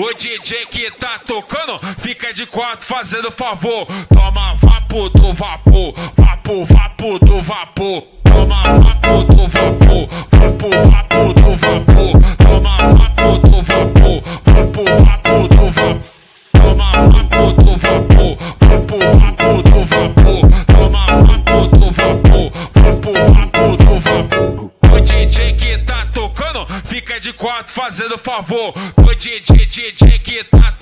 O DJ que tá tocando fica de quatro fazendo favor. Toma vapo do vapor, vapo, vapo do vapor. Toma vapo do vapor, vapo, vapo do vapor. Toma vapo do vapor, vapo, vapo do vapor. Fazendo favor. O DJ, DJ que tá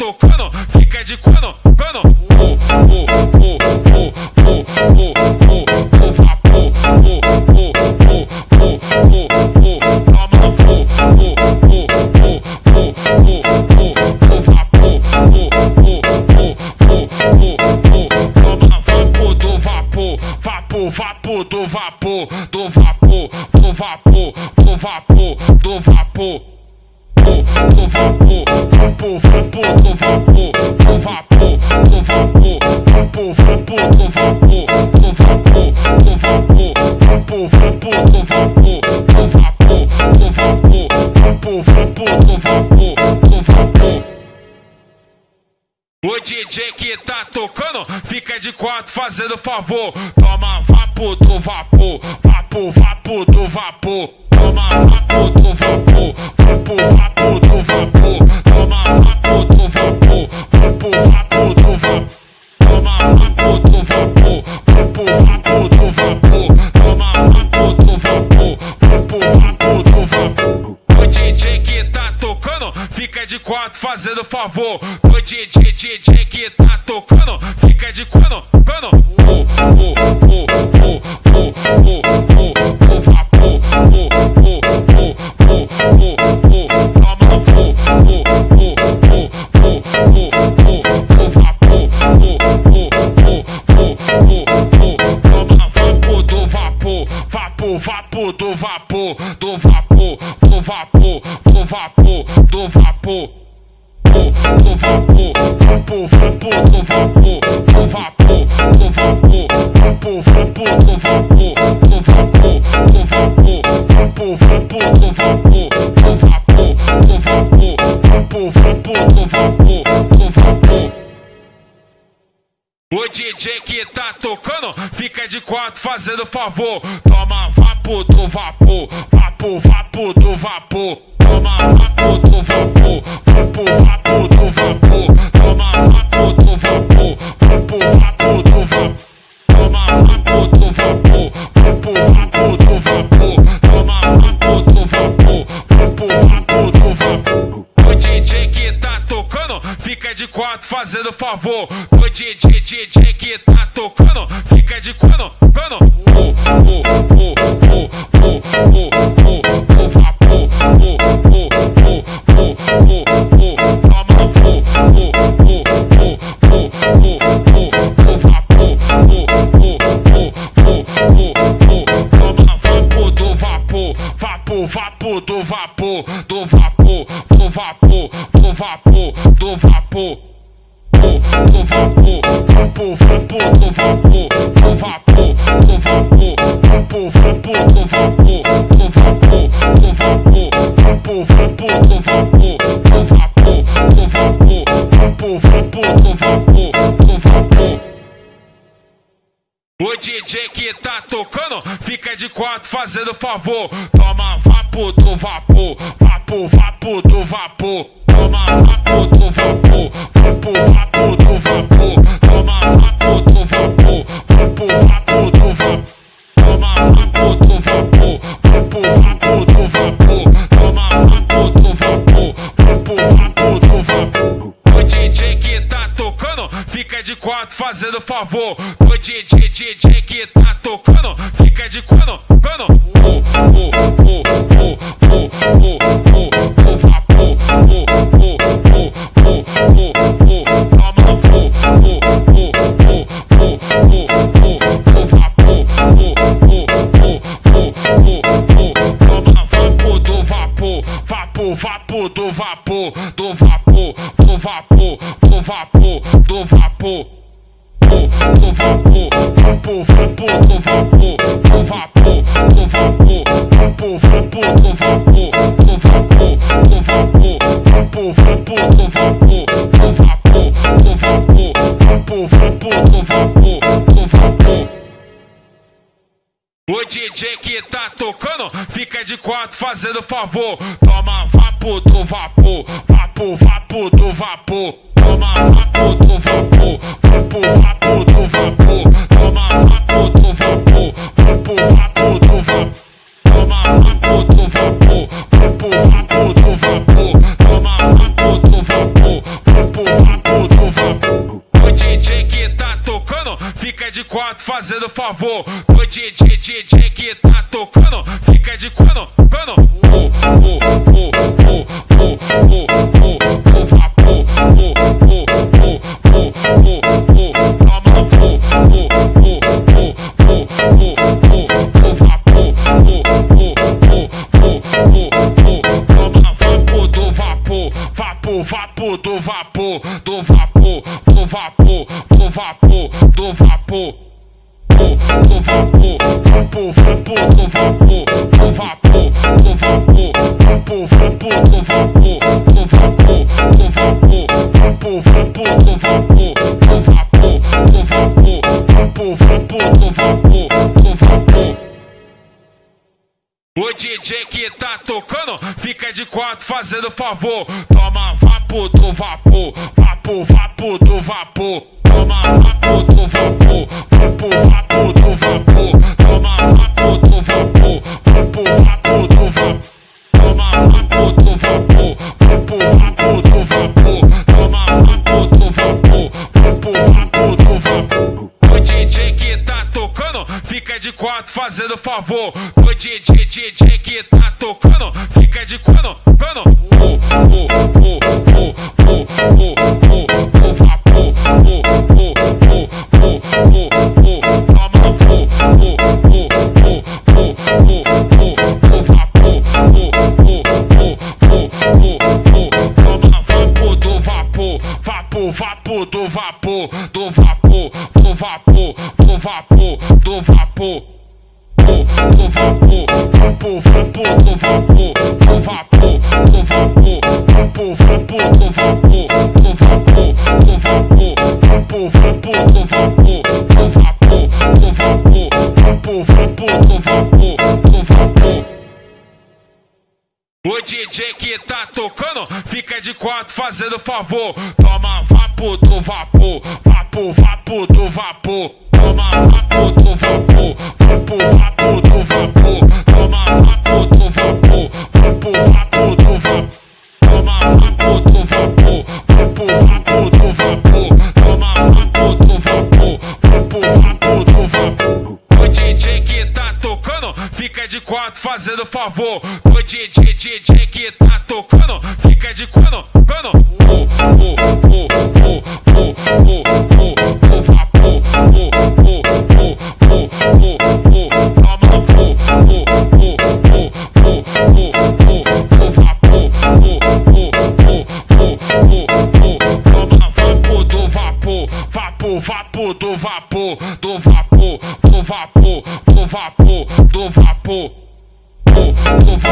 fazendo favor. Toma vapo do vapor, vapo, vapo do vapor. Toma vapo do vapor, vapo, vapo do vapor. Toma vapo do vapor, vapo, vapo do vapor. Toma vapo do vapor, vapo, vapo do vapor. Toma vapo do vapor, vapo, vapo do vapor. O DJ que tá tocando fica de quatro fazendo favor. Fazendo favor. Toma vapo do vapor, vapo, vapo do vapor. Toma vapo do vapor, vapo, vapo do vapor. Toma vapo do vapor, vapo, vapo do vapor. Toma vapo do vapor, vapo, vapo do vapor. Toma vapo do vapor, vapo, vapo do vapor. O DJ que tá tocando fica de quatro fazendo favor. O DJ, DJ que tá tocando fica de quando, fazendo favor. Toma vapo do vapor, vapo, vapo do vapor. Toma vapo do vapor, vapo, vapo do vapor. Toma vapo do vapor, vapo, vapo do vapor. Toma vapo do vapor, vapo, vapo do vapor. Toma vapo do vapor, vapo, vapo do. O DJ que tá tocando fica de quatro fazendo favor. O DJ, DJ que tá de quatro fazendo favor. Toma vapor do vapor, vapor, vapor do vapor. Toma vapor do vapor, vapor, vapor do vapor. Toma vapor do vapor, vapor, vapor do vapor. Toma vapor do vapor, vapor, vapor do vapor. Toma vapor do vapor, vapor, vapor do vapor. O DJ que tá tocando fica de quatro fazendo favor. O DJ, DJ que tá tocando fazendo favor. Toma vapor do vapor, vapor, vapor do vapor. Toma vapor do vapor, vapor, vapor do vapor. Toma vapor do vapor, vapor, vapor do vapor. Toma vapor do vapor, vapor, vapor do vapor. Toma vapor do vapor, vapor, vapor do vapor. O DJ que tá tocando fica de quatro fazendo favor. O DJ, DJ que tá Tá tocando fica de quatro fazendo favor. Toma vapor do vapor, vapor, vapor do vapor. Toma vapor do vapor, vapor, vapor do vapor. Toma vapor do vapor, vapor, vapor de quatro fazendo favor. O DJ, DJ que tá tocando fica de quando, quando. Oh, oh, oh, oh, oh, oh, oh, oh, vapor, oh, oh, oh, oh, oh, oh, toma, oh, oh, oh, oh, oh, oh, oh, vapor, oh, oh, oh, oh, oh, oh, toma vapor vapor, vapor, vapor, do vapor,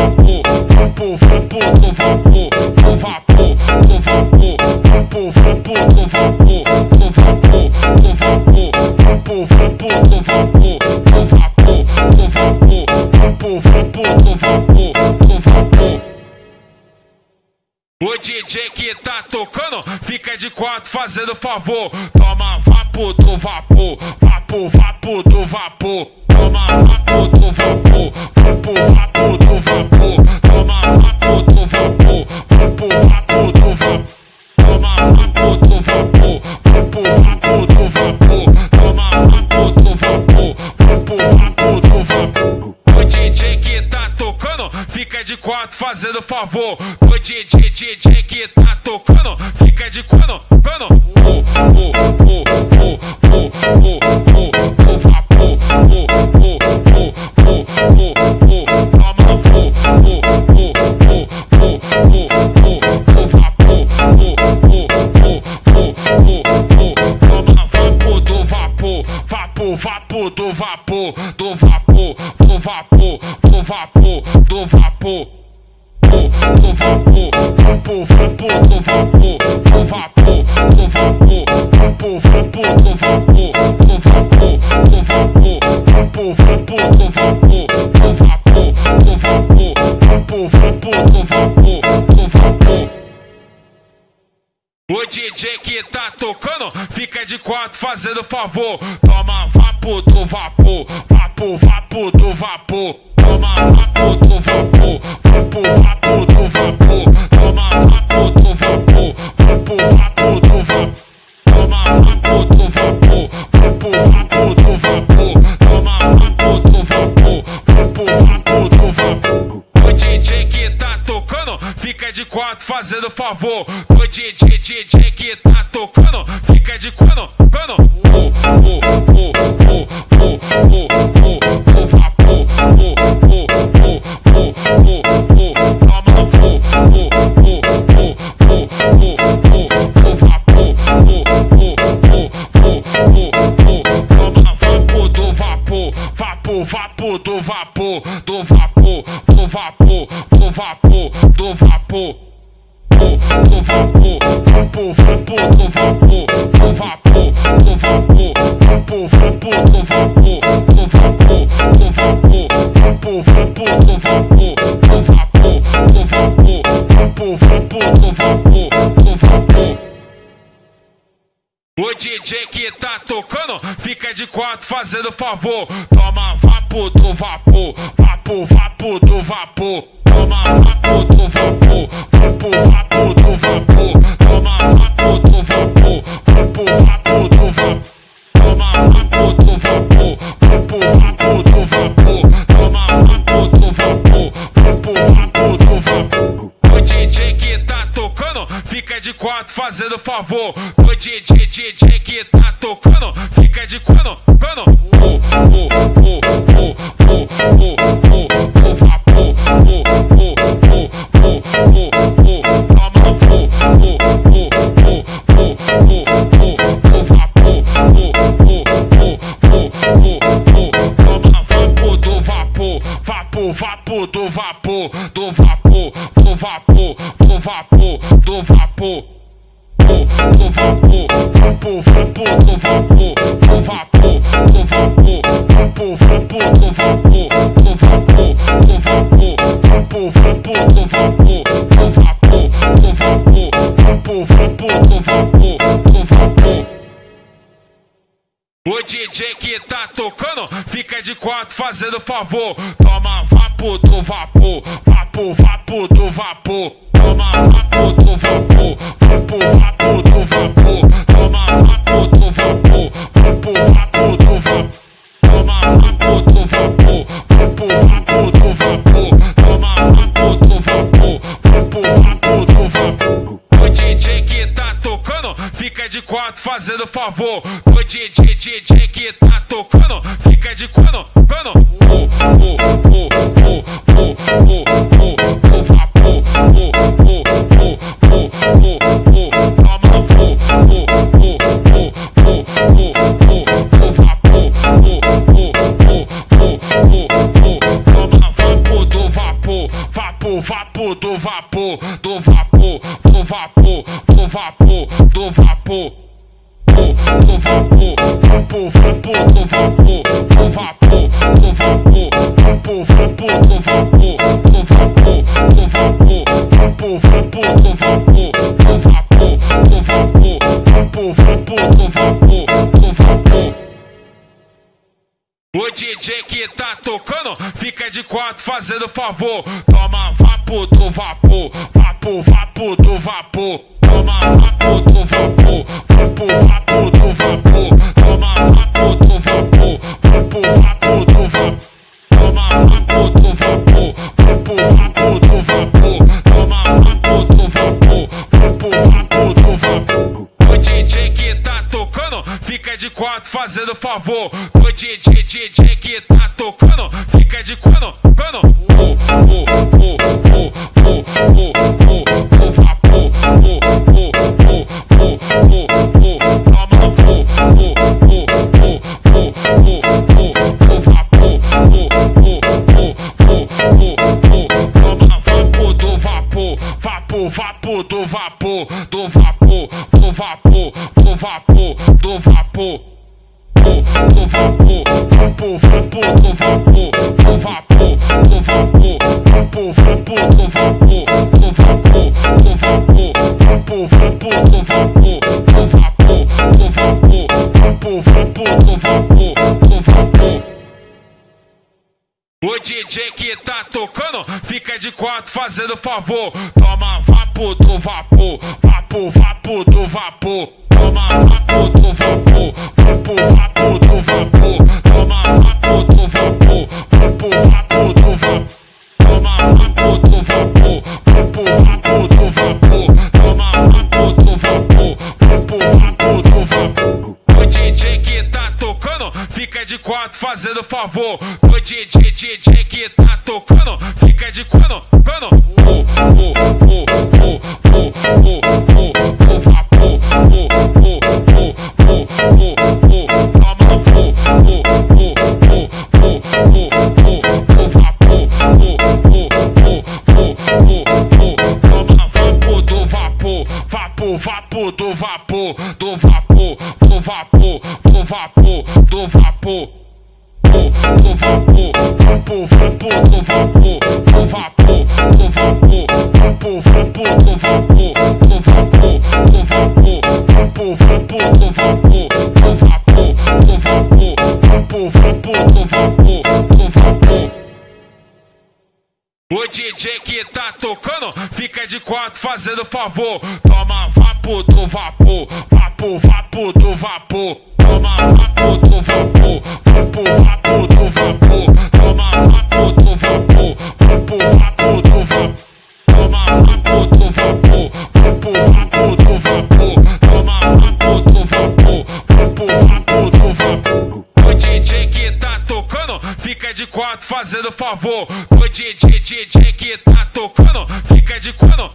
vapor, vapor, vapor do vapor, do vapor, do vapor, vapor, vapor do vapor, do vapor, do vapor, vapor, vapor do vapor, do vapor, do vapor, vapor, vapor do vapor, do vapor. O DJ que tá tocando fica de quatro fazendo favor. Toma vapor do vapor, vapor, vapor do vapor. Toma vapor do vapor, fica de quatro fazendo favor. O DJ, DJ que tá tocando fica de. Oh, oh, oh, oh, oh, oh, oh, oh, vapor, do vapor. Do vapor, vapor, vapor, do vapor, do vapor, do vapor, vapor, vapor, do vapor, do vapor, do vapor, vapor, vapor, do vapor, do vapor, do vapor, vapor, vapor, do vapor, do vapor. O DJ que tá tocando fica de quatro fazendo favor. Toma vapor do vapor, vapor, vapor do vapor. Favor. O DJ, DJ que tá O DJ que tá tocando fica de quatro fazendo favor. Toma vapor do vapor, vapor, vapor do vapor. Toma vapor do vapor, vapor, vapor do vapor. Toma vapor quatro fazendo favor. O DJ, DJ que tá tocando fica de quando, quando. O, o, o, o, o, o, o, o vapor. O, o, o, o, o, o, toma o, o, o, o, o, o, o, o vapor. O, o, o, o, o, o, toma vapor do vapor. Vapor, vapor do vapor, do vapor, do vapor, vapor do vapor, vapor, vapor vapor, vapor, vapor, vapor, vapor vapor, vapor, vapor, vapor, vapor vapor, vapor, vapor, vapor, vapor vapor, vapor. O DJ que tá tocando fica de quatro fazendo favor. Toma vapor do vapor, vapor, vapor do vapor. Toma vapor fazendo favor. O DJ, DJ que tá tocando de quatro fazendo favor. Toma vapor do vapor, vapor, vapor do vapor. Toma vapor do vapor, vapor, vapor do vapor. Toma vapor do vapor, vapor, vapor do vapor. Toma vapor do vapor, vapor, vapor do vapor. Toma vapor do vapor, vapor, vapor do vapor. O DJ que tá tocando fica de quatro fazendo favor. O DJ, DJ que tá 直接快走 do vapor, vapor, vapor do vapor, do vapor, do vapor, vapor, vapor do vapor, do vapor, do vapor, vapor, vapor do vapor, do vapor, do vapor, vapor, vapor do vapor, do vapor. O DJ que tá tocando fica de quatro fazendo favor, toma vapor do vapor, vapor, vapor do vapor, toma vapor do fazendo favor. O DJ, DJ que fazendo favor. Toma vapo do vapor, vapo, vapo do vapor. Toma vapo do vapor, vapo, vapo do vapor. Toma vapo do vapor, vapo, vapo do vapor. Toma vapo do vapor, vapo, vapo do vapor. Toma vapo do vapor, vapo, vapo do vapor. O DJ que tá tocando, fica de quatro fazendo favor. O DJ, DJ que tá tocando, fica de quando,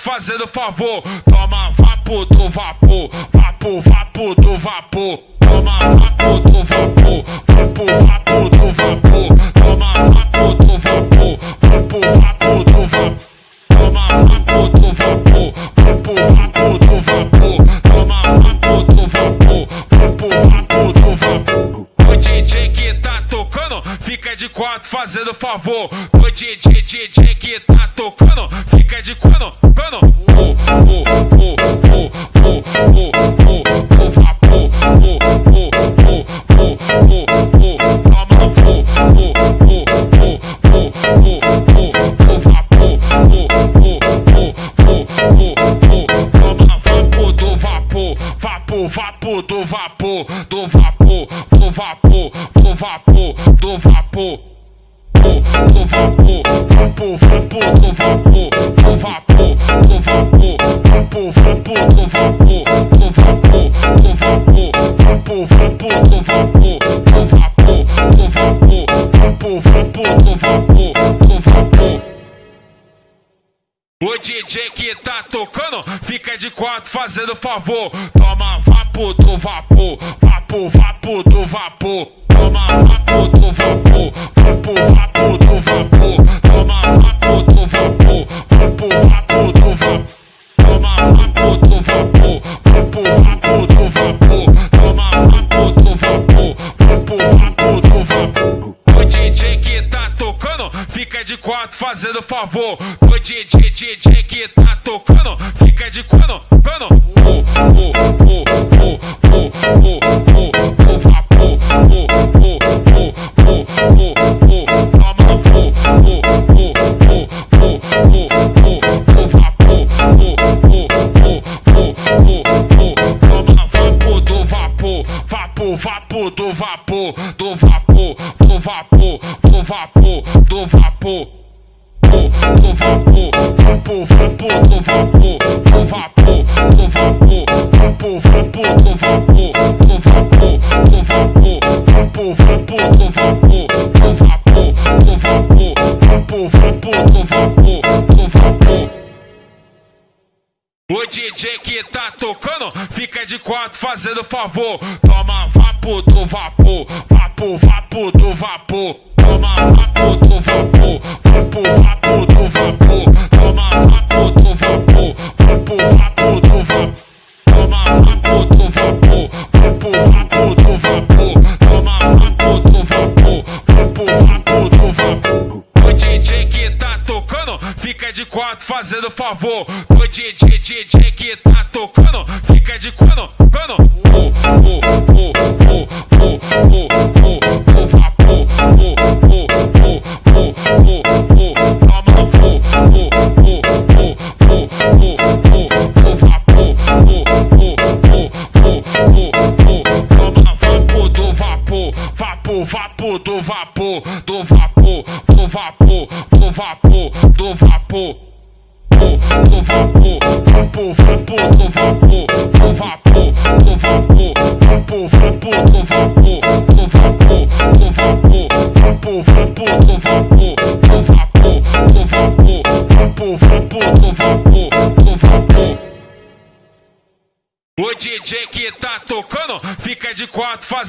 fazendo favor. Toma vapo do vapor, vapo, vapo do. Toma vapo do fazendo favor. O DJ, DJ que tá tocando, fica de quando, quando. O, o, o, o, o, o, vapor, o, o, o, o, o, o, o, vapor, o, o, o, vapor do vapor, vapor, vapor do vapor, do vapor, do vapor, do vapor, do vapor. Do vapor, vapor, vapor, do vapor, do vapor, do vapor, vapor, vapor, do vapor, do vapor, do vapor, vapor, vapor, do vapor, do vapor, do vapor, vapor, vapor, do vapor, do vapor. O DJ que tá tocando, fica de quatro fazendo favor. Toma vapo do vapor, vapo, vapo do vapor. Toma vapo do vapor, vapo, vapo do vapor. Toma vapo do vapor, vapo, vapo do vapor. Toma vapo do vapor, vapo, vapo do vapor. Toma vapo do vapor, vapo, vapo do vapor. O DJ que tá tocando, fica de quatro fazendo favor. O DJ, DJ que tá tocando, fica de quando, do vapor, do vapor, do vapor, do vapor. Do vapor, vapor, vapor, do vapor, do vapor, do vapor, vapor, vapor, do vapor, do vapor, do vapor, vapor, vapor, do vapor, do vapor, do vapor, vapor, vapor, do vapor, do vapor. O DJ que tá tocando fica de quatro fazendo favor. Toma, vapor vapo do vapor, vapo, vapo do vapor. Toma vapo do vapor, vapo, vapo do vapor. Toma vapo do vapor, vapo, vapo do vapor. Toma vapo do vapor, vapo, vapo do vapor. Toma vapo do vapor, vapo, vapo do vapor. O DJ que tá tocando fica de quatro fazendo favor. O DJ, DJ que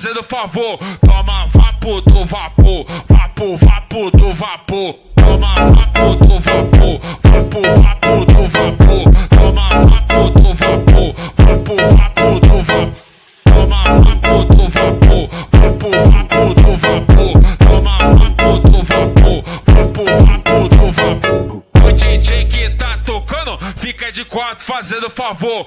fazendo favor. Toma vapo do vapor, vapo, vapo do vapor. Toma vapo do vapor, vapo, vapo do vapor. Toma vapo do vapor, vapo, vapo do vapor. Toma vapo do vapor, vapo, vapo do vapor. Toma vapo do vapor, vapo, vapo do vapor. O DJ que tá tocando fica de quatro fazendo favor.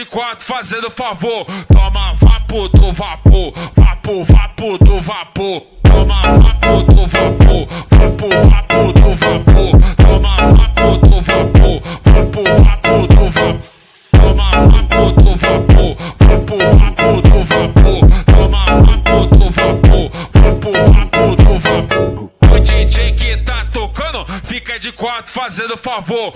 De quatro fazendo favor. Toma vapo do vapor, vapo, vapo do vapor. Toma vapo do vapor, vapo, vapo do vapor. Toma vapo do vapor, vapo, vapo do vapor. Toma vapo do vapor, vapo, vapo do vapor. Toma vapo do vapor, vapo, vapo do vapor. O DJ que tá tocando fica de quatro fazendo favor.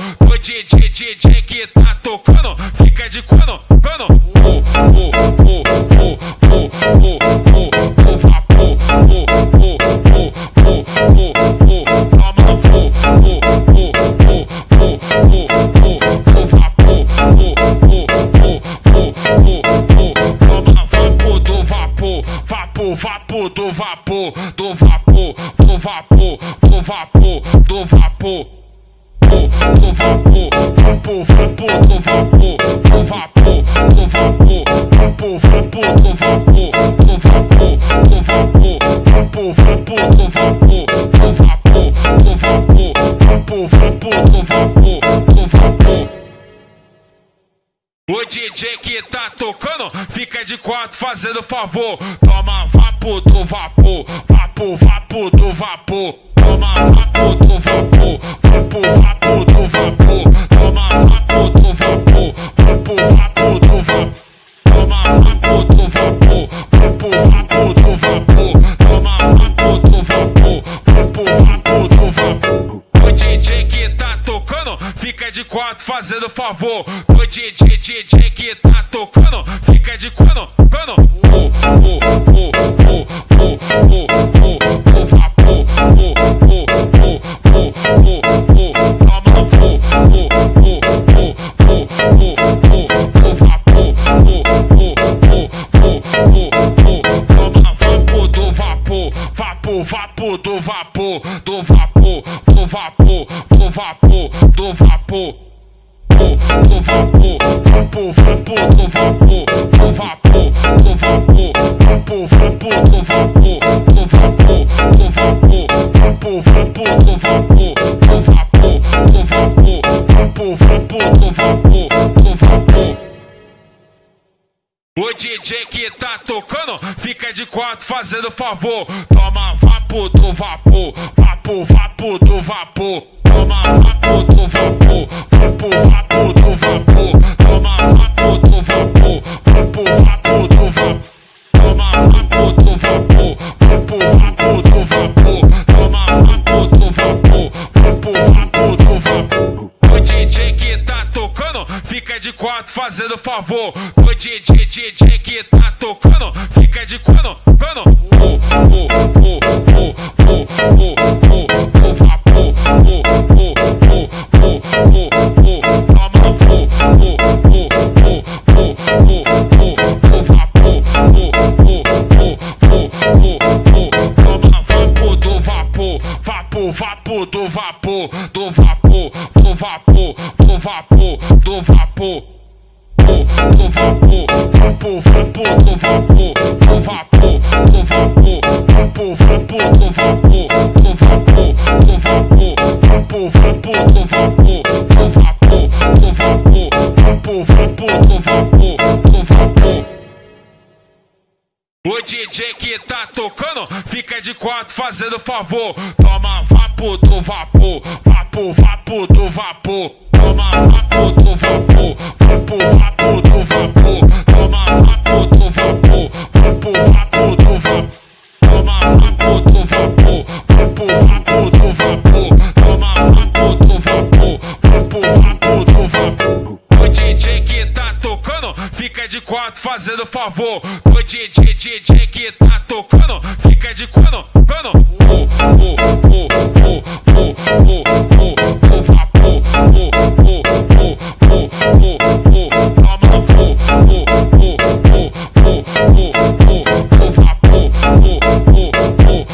Fazendo favor. Toma vapo do vapor, vapo, vapo do vapor. Toma vapo do vapor, vapo, vapo do vapor. Toma vapo do vapor, vapo, vapo do vapor. Toma vapo do vapor, vapo, vapo do vapor. Toma vapo do vapor, vapo, vapo do vapor. O DJ que tá tocando fica de quatro fazendo favor. O DJ, DJ que tá tocando fica de quando, quando. Fazendo favor. Toma vapor do vapor, vapor, vapor do vapor. Toma vapor do vapor, vapor, vapor do vapor. Toma vapor do vapor, vapor, vapor do vapor. Toma vapor do vapor, vapor, vapor do vapor. Toma vapor do vapor, vapor, vapor do vapor. O DJ que tá tocando fica de quatro fazendo favor. DJ que tá tocando fica de quatro fazendo favor. Toma vapor do vapor, vapor, vapor do vapor. Toma vapor do vapor, vapor, vapor do vapor. Toma vapor do fazendo favor. O DJ, DJ que tá tocando fica de quando, quando. Oh, oh, oh, oh, oh, oh, oh, oh, vapor, oh, oh, oh, oh, oh, oh, toma, oh, oh, oh, oh, oh, oh, oh, vapor, oh, oh, oh, oh,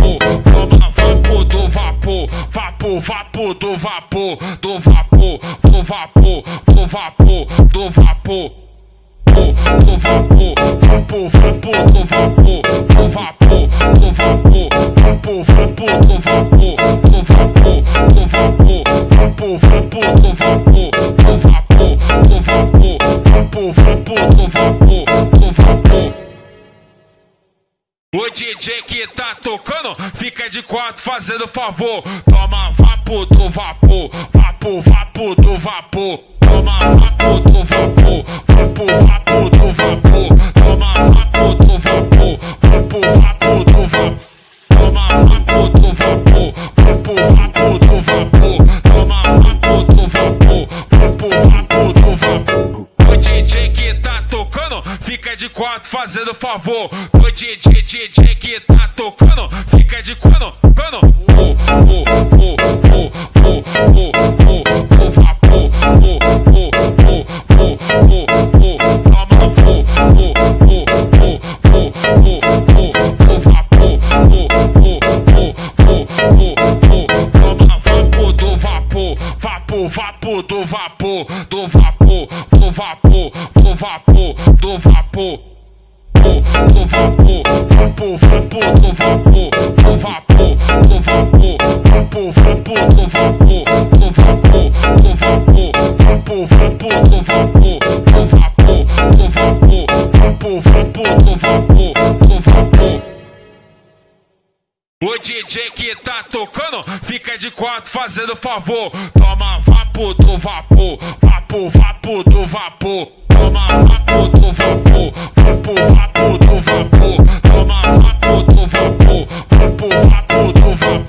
oh, oh, toma vapor vapor, vapor, vapor do vapor, do vapor, fica de quatro fazendo favor. Toma vapor do vapor, vapor, vapor do vapor. Toma vapor do vapor, vapor, vapor do vapor. Toma vapor do vapor, vapor, vapor do vapor. Toma vapor do vapor, vapor, vapor do vapor. Toma vapor do vapor, vapor, vapor do vapor. O DJ que tá tocando fica de quatro fazendo favor. O DJ, DJ que tá quatro fazendo favor. Toma vapor do vapor, vapor, vapor do vapor. Toma vapor do vapor, vapor, vapor do vapor. Toma vapor do vapor, vapor, vapor do vapor.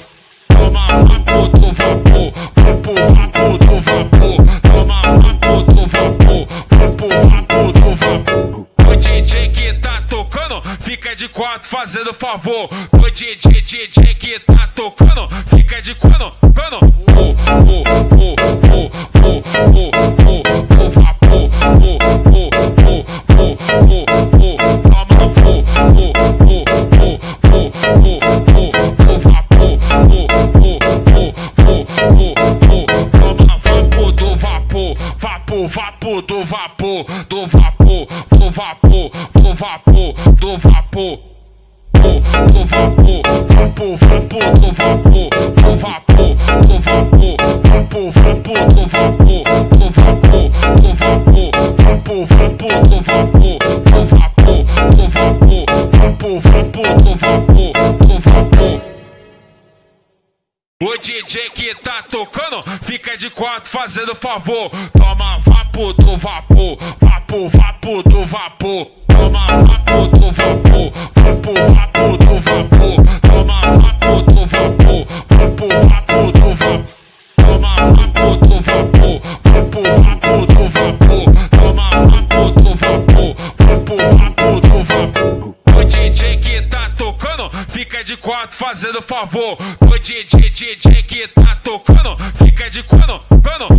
Toma vapor do vapor, vapor, vapor do vapor. Toma vapor do vapor, vapor, vapor do vapor. O DJ que tá tocando fica de quatro fazendo favor. O DJ, DJ que tá fazendo favor. Toma vapo do vapor, vapo, vapo do vapor. Toma vapo do vapor, vapo, vapo do vapor. Toma vapo do vapor, vapo, vapo do vapor. Toma vapo do vapor, vapo, vapo do vapor. Toma vapo do vapor, vapo, vapo do vapor. O DJ que tá tocando fica de quatro fazendo favor. O DJ, DJ que tá de quando, quando.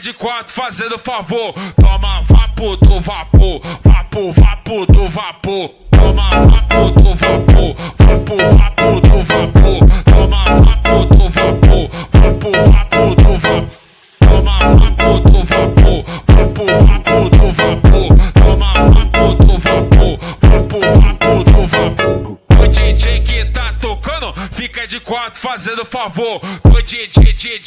De quatro fazendo favor. Toma vapo do vapor, vapo, vapo do vapor. Toma vapo do vapor, vapo, vapo do vapor. Toma vapo do vapor, vapo, vapo do vapor. Toma vapo do vapor, vapo, vapo do vapor. Toma vapo do vapor, vapo, vapo do vapor. O DJ que tá tocando fica de quatro fazendo favor. O DJ, DJ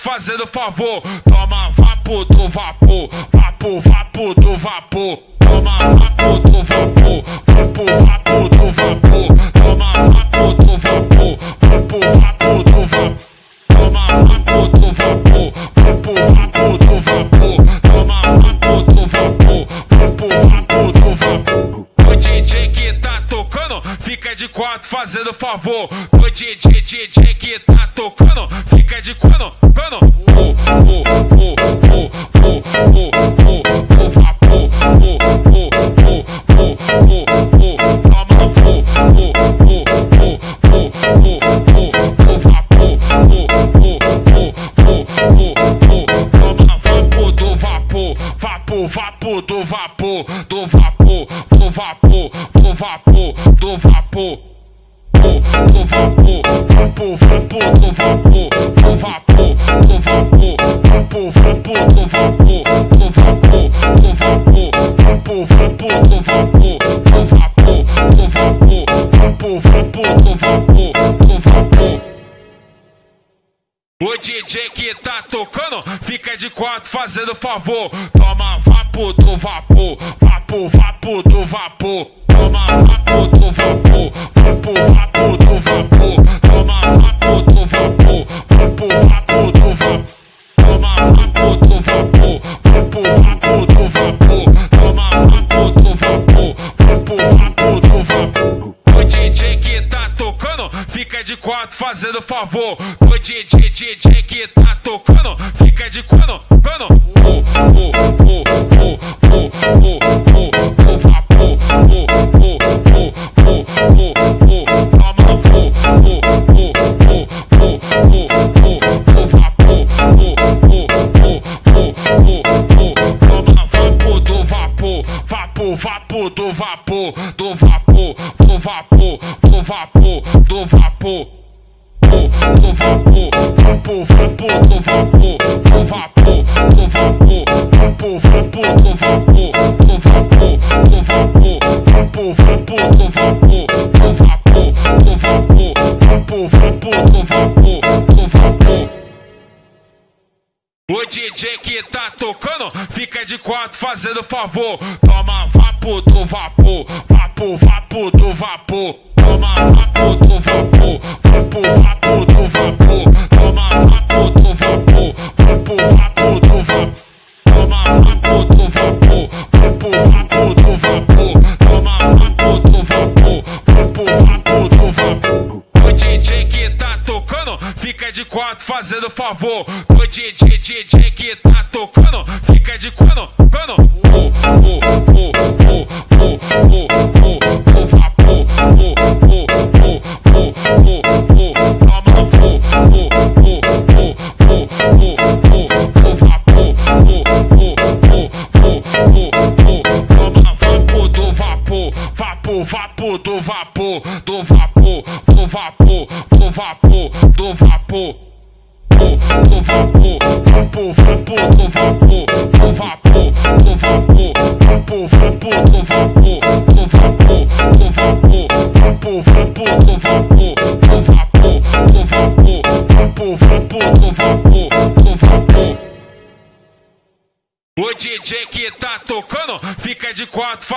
fazendo favor. Toma vapo do vapor, vapo, vapo do vapor. Toma vapo do vapor, vapo, vapo do vapor. Toma vapo do vapor, vapo, vapo do vapor. Toma vapo do vapor, vapo, vapo do vapor. Toma vapo do vapor, vapo, vapo do vapor. O DJ que tá tocando fica de quatro fazendo favor. O DJ, DJ que tá fazendo favor. Toma vapo do vapor, vapo, vapo do vapor. Toma vapo do vapor, vapo, vapo do vapor. Toma vapo do vapor, vapo, vapo do vapor. Toma vapo do vapor, vapo, vapo do vapor. Toma vapo do vapor, vapo, vapo do vapor. O DJ que tá tocando fica de quatro fazendo favor. O DJ, DJ que tá DJ que tá tocando, fica de quatro fazendo favor. Toma vapo do vapor, vapo, vapo do vapor. Toma vapo do vapor, vapo, vapo do vapor. Toma vapo do vapor, vapo, vapo do vapor. Toma vapo do vapor, vapo, vapo do vapor. Toma vapo do vapor, vapo, vapo do vapor. O DJ que tá tocando, fica de quatro fazendo favor. DJ, DJ que tá tocando, fica de quando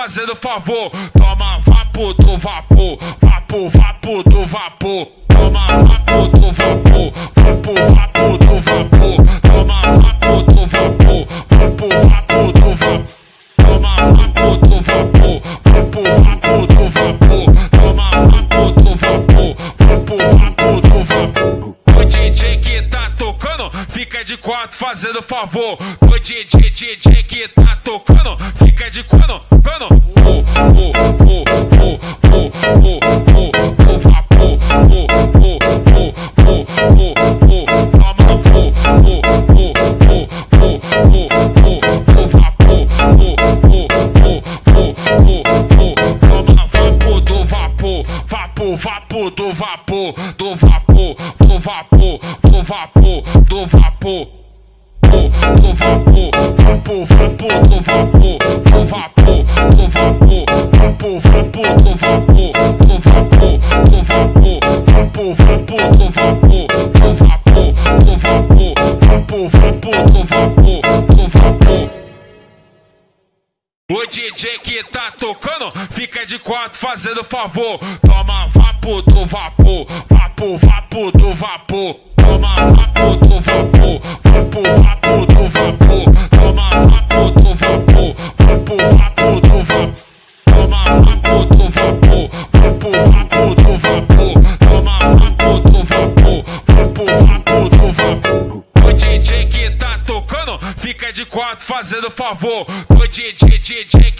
fazendo favor. Toma vapo do vapor, vapo, vapo do vapor. Toma vapo. fazendo favor pro DJ, DJ que tá tocando, fica de cano, cano. Oh, oh, oh, oh, oh, oh, oh, oh. com vapor, vapor, vapor, com vapor, com vapor, com vapor, vapor, vapor, com vapor, com vapor, com vapor, vapor, vapor, com vapor, com vapor, com vapor, vapor, vapor, com vapor, com vapor. O DJ que tá tocando fica de quatro fazendo favor. Toma vapor do vapor, vapor, vapor do vapor. favor, tô de DJ, DJ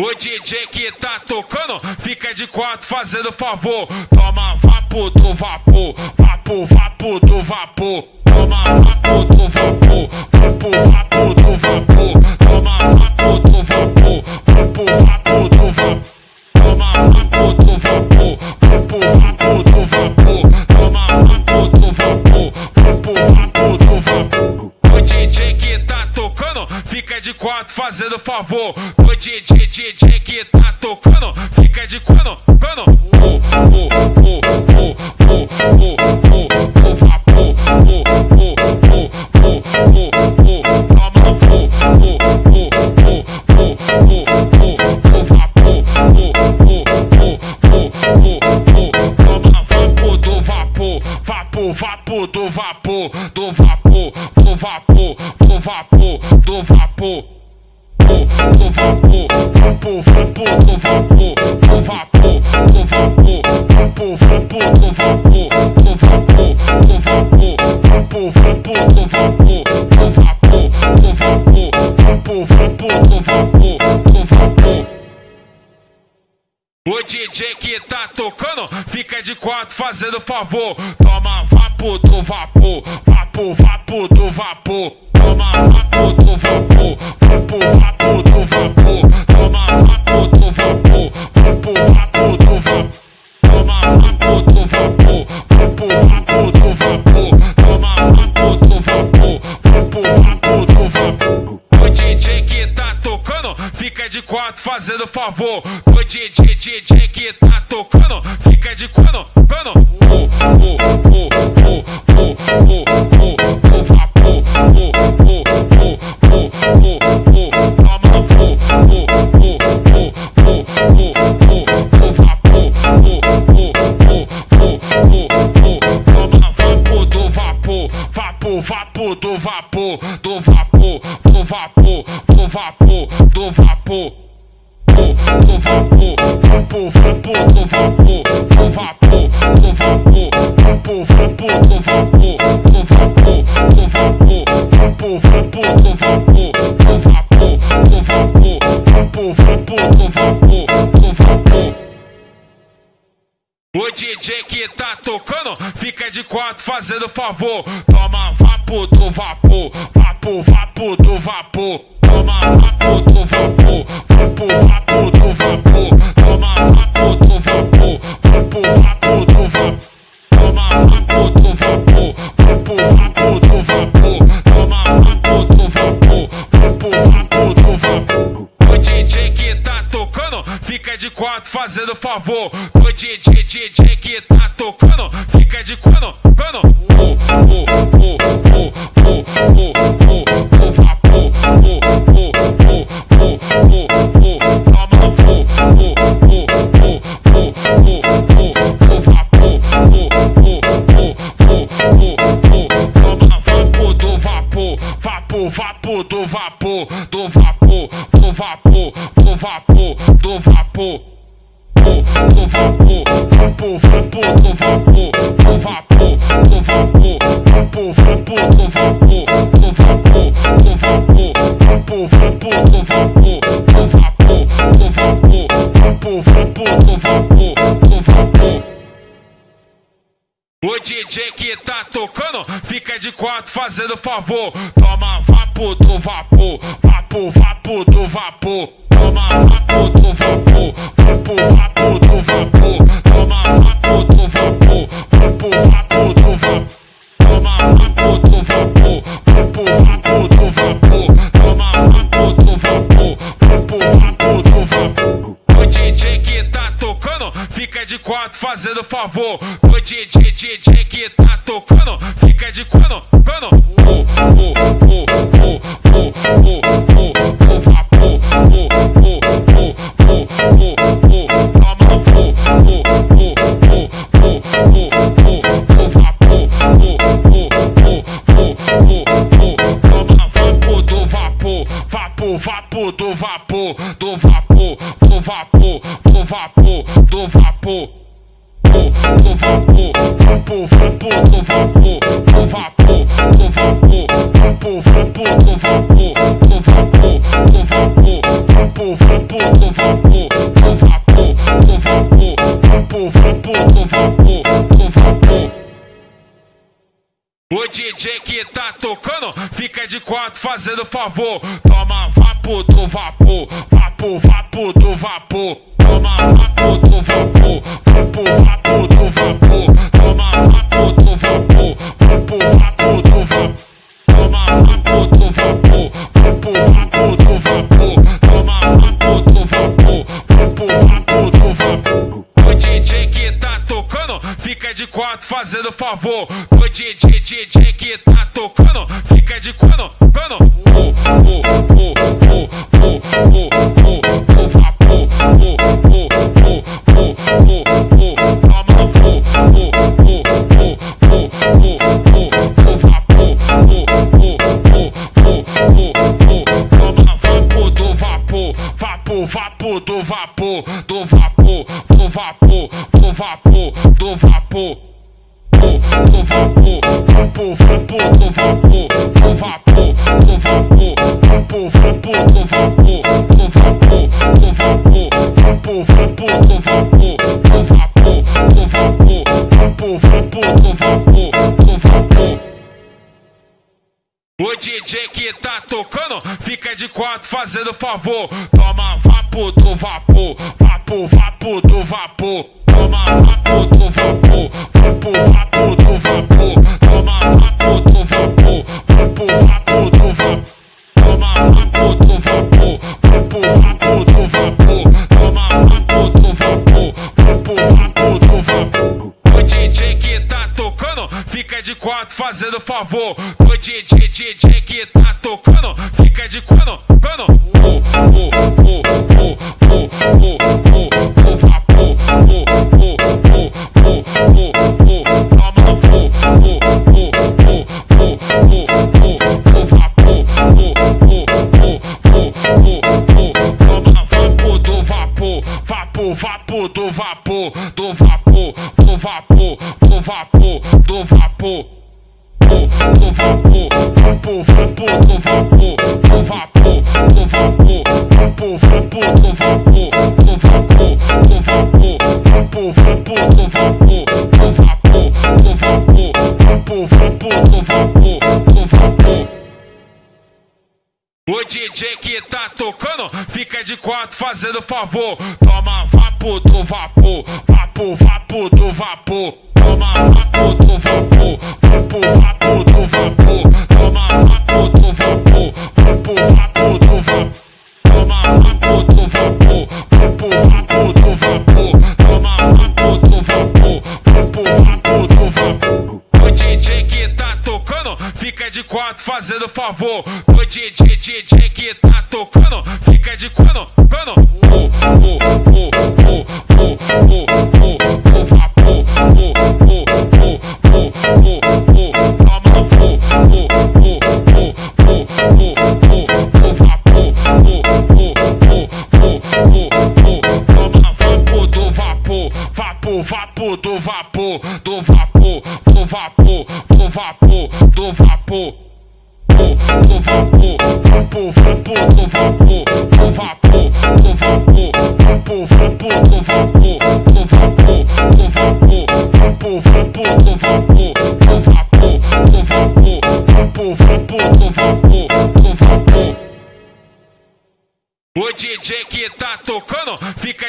O DJ que tá tocando, fica de quatro fazendo favor. Toma vapo do vapor, vapo, vapo do vapor. Toma vapo do fazendo favor. O DJ, DJ que tá tocando, fica de quando, quando. Uh. Fazendo favor. Toma vapor do vapor, vapor, vapor do vapor. Toma vapor do vapor, vapor, vapor do vapor. Toma vapor do vapor, vapor, vapor do vapor. Toma vapor do vapor, vapor, vapor do vapor. Toma vapor do vapor, vapor, vapor do vapor. O DJ que tá de quatro fazendo favor. O DJ, DJ que tá tocando fica de quando, quando. O, o, o, o, o, o, o, o vapor, o, o, o, o, o, o, toma o, o, o, o, o, o, o, o vapor, o, o, o, o, o, o, toma vapor vapor, vapor, vapor vapor, do vapor, vapor. Vapor, vapor, vapor, do vapor, do vapor, DJ que tá tocando fica de quatro fazendo favor. Toma vapor do vapor, vapor, vapor do vapor. Toma vapor do vapor, vapor, vapor do vapor. Toma vapor do vapor, vapor, vapor quatro fazendo favor. O DJ, DJ que tá tocando fica de quando, quando. Vapor, do vapor, do vapor, do vapor, vapor, vapor do vapor, do vapor, do vapor, vapor, vapor do vapor, do vapor, do vapor, vapor, vapor do vapor, do vapor. O DJ que tá tocando fica de quatro fazendo favor. Toma vapor do vapor, vapor, vapor do vapor. Toma vapor fazendo favor. O DJ, fazendo favor. Toma vapor do vapor, vapor, vapor do vapor. Toma vapor do vapor, vapor, vapor do vapor. Toma vapor do vapor, vapor, vapor do vapor. Toma vapor do vapor, vapor, vapor do vapor. Toma vapor do vapor, vapor, vapor do vapor. O DJ que tá tocando fica de quatro fazendo favor. O DJ, DJ que tá fazendo favor. Toma vapor do vapor, vapor, vapor do vapor. Toma vapor do vapor, vapor, vapor do vapor. Toma vapor do vapor, vapor, vapor do vapor. Toma vapor do vapor, vapor, vapor do vapor. Toma vapor do vapor, vapor, vapor do vapor. O DJ que tá tocando fica de quatro fazendo favor. O DJ, DJ que tá tocando fica de quando, do vapor, do vapor. Do vapor, vapor, vapor, do vapor, do vapor, do vapor, vapor, vapor, do vapor, do vapor, do vapor, vapor, vapor, do vapor, do vapor, do vapor, vapor, vapor, do vapor, do vapor. O DJ que tá tocando fica de quatro fazendo favor. Toma vapor do vapor, vapor, vapor do vapor. Toma vapor do vapor, vapor, vapor do vapor. Toma vapor do vapor, vapor, vapor do vapor. Toma vapor do vapor, vapor, vapor do vapor. Toma vapor do vapor, vapor, vapor do vapor. O DJ que tá tocando fica de quatro fazendo favor. O DJ, DJ que tá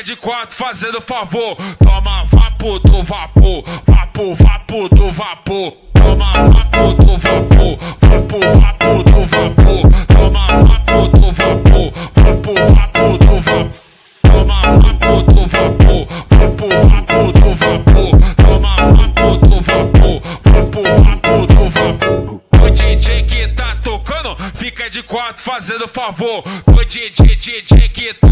de quatro fazendo favor. Toma vapor do vapor, vapor, vapor do vapor. Toma vapor do vapor, vapor, vapor do vapor. Toma vapor do vapor, vapor, vapor do vapor. Toma vapor do vapor, vapor, vapor do vapor. Toma vapor do vapor, vapor, vapor do vapor. O DJ que tá tocando fica de quatro fazendo favor. O DJ, DJ que tá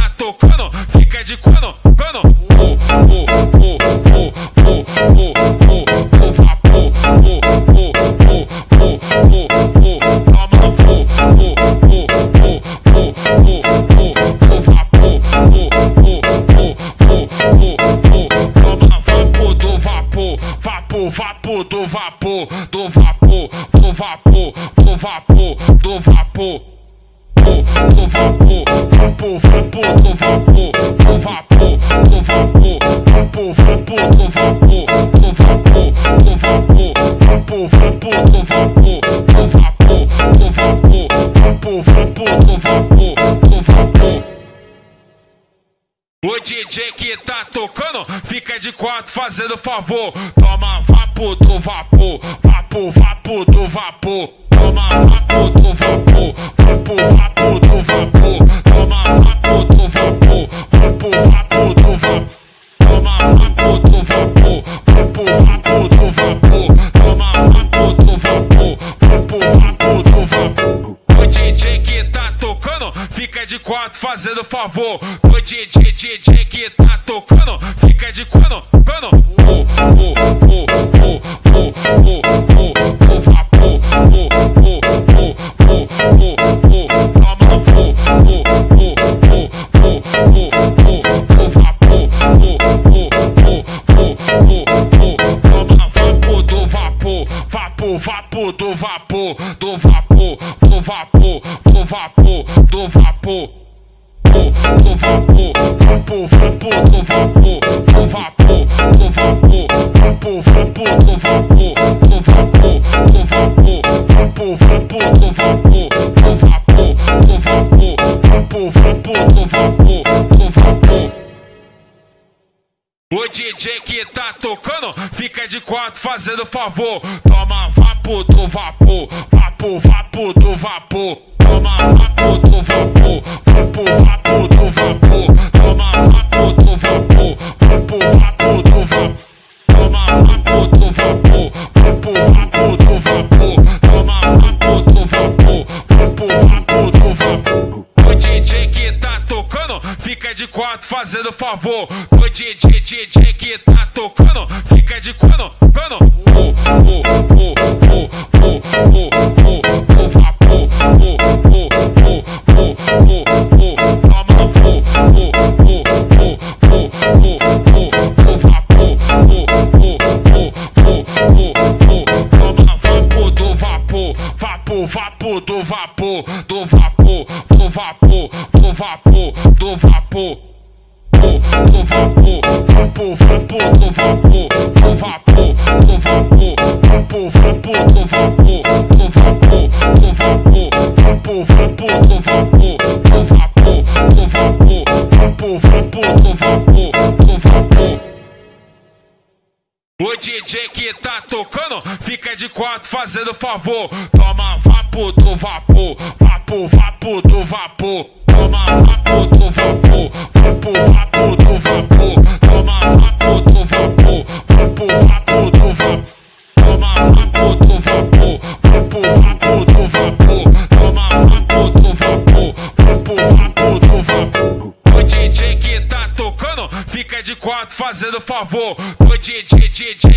fazendo favor. Toma vapor do vapor, vapor, vapor do vapor. Toma vapor do vapor, vapor, vapor do vapor. Toma vapor do vapor, vapor, vapor do vapor. Toma vapor do vapor, vapor, vapor do vapor. Toma vapor do vapor, vapor, vapor do vapor. O DJ que tá tocando fica de quatro fazendo favor. O DJ, DJ do vapor, do vapor, do vapor, do vapor, do vapor, do vapor. Do vapor, vapor, vapor, do vapor, do vapor, do vapor, vapor, vapor, do vapor, do vapor, do vapor, vapor, vapor, do vapor, do vapor, do vapor, do vapor, do vapor. O DJ que tá tocando de quatro fazendo favor. Toma vapo do vapor, vapo, vapo do vapor. Toma vapo do vapor, vapo, vapo do vapor. Toma vapo do vapor, vapo, vapo quatro fazendo favor. O DJ, DJ que tá tocando fica de quando. Oh, oh, oh, oh, oh, oh, oh, oh, vapor, oh, oh, oh, oh, oh, oh, toma, oh, oh, oh, oh, oh, oh, oh, vapor, oh, oh, oh, oh, oh, oh, toma, vapor vapor, vapor, vapor, do vapor, vapor. Do vapor, vapor, vapor, do vapor, do vapor, do vapor, vapor, vapor, do vapor, do vapor, do vapor, vapor, vapor, do vapor, do vapor, do vapor, vapor, vapor, do vapor, do vapor. O DJ que tá tocando fica de quatro fazendo favor. Toma vapo do vapor, vapo, vapo do vapor. Toma vapo do vapor, fazendo favor. O DJ, DJ que tá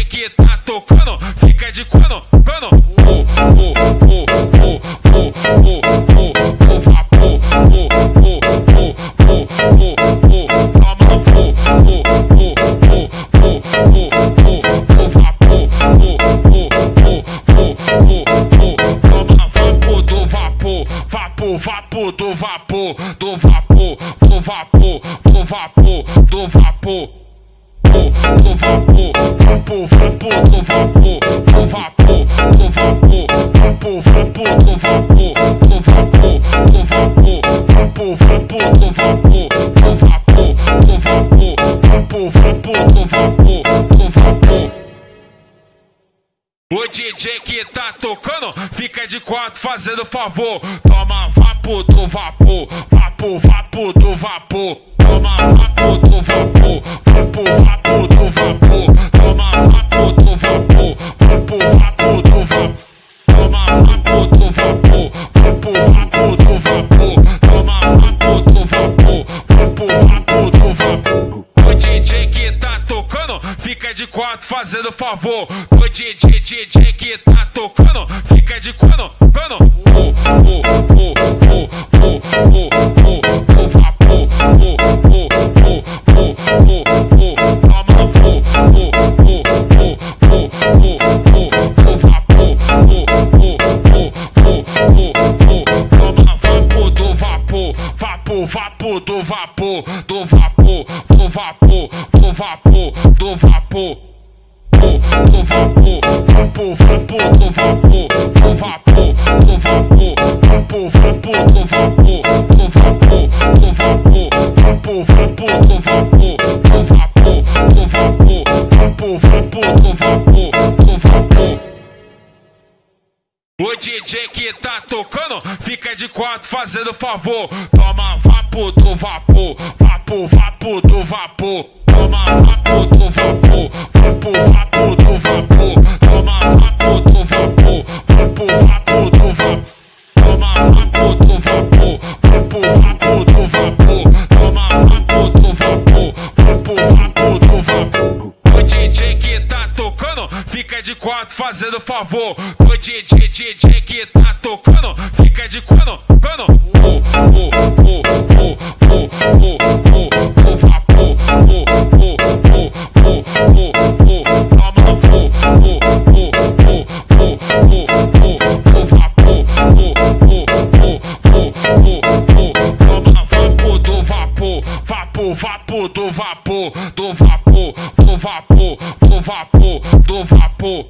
favor. Toma vapo do vapor, vapo, vapo do vapor. Toma vapo do vapor, vapo, vapo do vapor. Toma vapo do vapor, vapo, vapo do vapor. Toma vapo do vapor, vapo, vapo do vapor. Toma vapo do vapor, vapo, vapo do vapor. O DJ que tá tocando fica de quatro fazendo favor. O DJ, vapor, do vapor, do vapor, do vapor, do vapor. Do vapor, vapor, vapor, do vapor, do vapor, do vapor, vapor, vapor, do vapor, do vapor, do vapor, vapor, vapor, do vapor, do vapor, do vapor, vapor, vapor, do vapor, do vapor. O DJ que tá tocando fica de quatro fazendo favor. Toma vapo do vapor, vapo, vapo do vapor. Toma vapo do vapor, vapo, vapo do vapor. Toma vapo do vapor, vapo, vapo do vapor. Toma vapo do vapor, vapo, vapo do vapor. Toma vapo do vapor, vapo, vapo do vapor. O DJ que tá tocando fica de quatro fazendo favor. O DJ, DJ que tá tocando fica de quando. Oh, oh, oh, oh, vapor, do vapor, do vapor, do vapor, do vapor.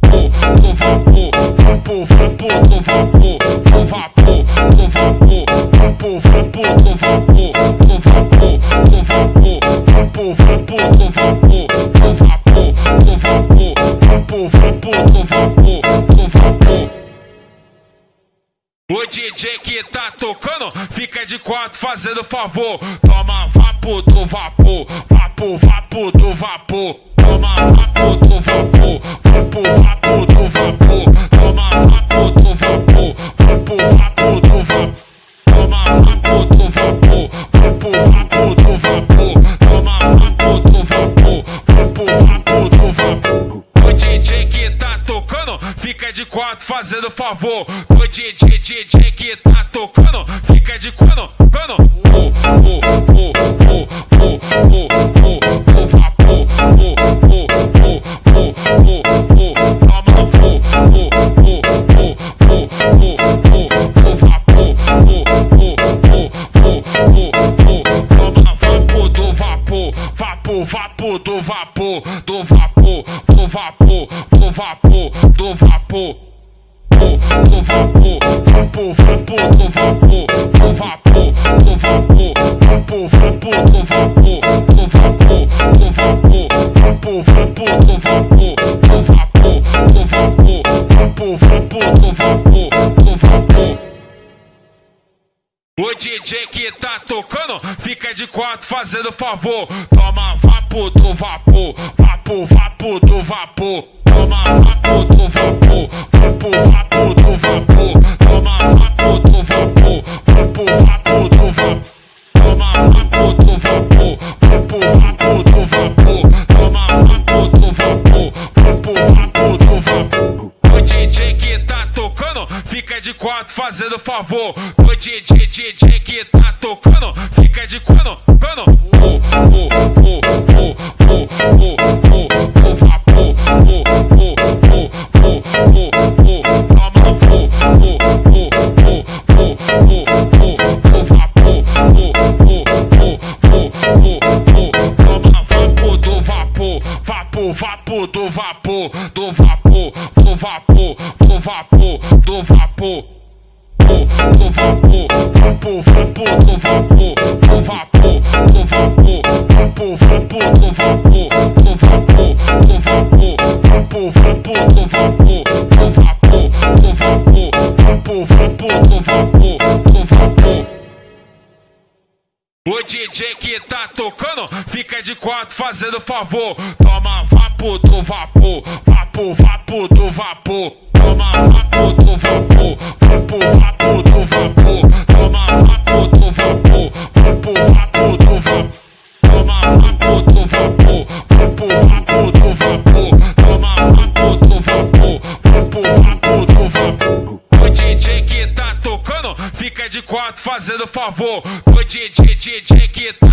Do vapor, vapor, vapor, do vapor, do vapor, do vapor, vapor, vapor, do vapor, do vapor, do vapor, vapor, vapor, do vapor, do vapor, do vapor, vapor, vapor, do vapor, do vapor. O DJ que tá tocando fica de quatro fazendo favor vapor do vapor. Toma vapor do vapor, vapor, vapor do vapor. Toma vapor do vapor, vapor, vapor do vapor. Toma vapor do vapor, vapor, vapor do vapor. Toma vapor do vapor, vapor, vapor do vapor. O DJ que tá tocando, fica de quatro fazendo favor. O DJ, DJ que tá fazendo favor. Toma vapor do vapor, vapor, vapor do vapor. Toma vapor do vapor, vapor, vapor do vapor. Toma vapor do vapor, vapor, vapor do vapor. Toma vapor do vapor, vapor, vapor do vapor. Toma vapor do vapor, vapor, vapor do vapor. O DJ que tá tocando, fica de quatro fazendo favor. O DJ, DJ que tá vapor, do vapor, do vapor, do vapor, do vapor. Do vapor, vapor, vapor do vapor, do vapor, do vapor, vapor, vapor do vapor, do vapor, do vapor, vapor, vapor do vapor, do vapor, do vapor, vapor, vapor do vapor, do vapor, O DJ que tá tocando, fica de quatro fazendo favor. Vapor. Toma vapor do vapor, vapor, vapor do vapor. Toma vapor do vapor, vapor, vapor do vapor. Toma vapor do vapor, vapor, vapor do vapor. Toma vapor do vapor, vapor, vapor do vapor. O DJ que tá tocando, fica de quatro fazendo favor. O DJ, DJ que tá